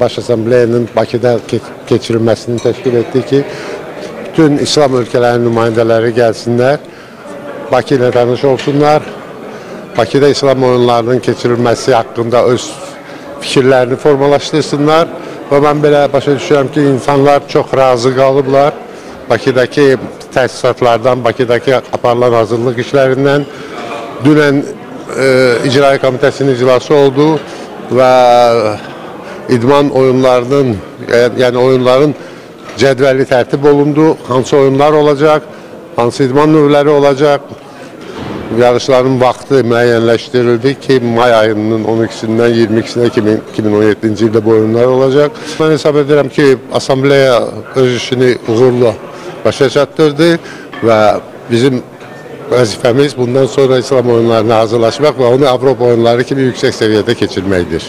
Baş Assambleyanın Bakıda ke- keçirilməsini təşkil etdi ki, bütün İslam ölkələrinin nümayəndələri gəlsinlər, Bakı ilə tanış olsunlar, Bakıda İslam oyunlarının keçirilməsi haqqında öz fikirlərini formalaşdırsınlar və mən belə başa düşürəm ki, insanlar çox razı qalıblar. Bakıdakı təsisatlardan, Bakıdakı aparılan hazırlıq işlərindən dünən e, İcra Komitəsinin iclası oldu və idman oyunlarının yani oyunların cədvəli tərtib olundu. Hansı oyunlar olacaq, hansı idman növləri olacaq. Yarışların vaxtı müəyyənləşdirildi ki, may ayının 12-sindən 22-sinə kimi 2017-ci ildə bu oyunlar olacaq. Mən hesab edirəm ki, assambleya öz işini uğurla başa çatdırdı və bizim vəzifəmiz bundan sonra İslam oyunlarına hazırlaşmaq və onu Avropa oyunları kimi yüksək səviyyədə keçirməkdir.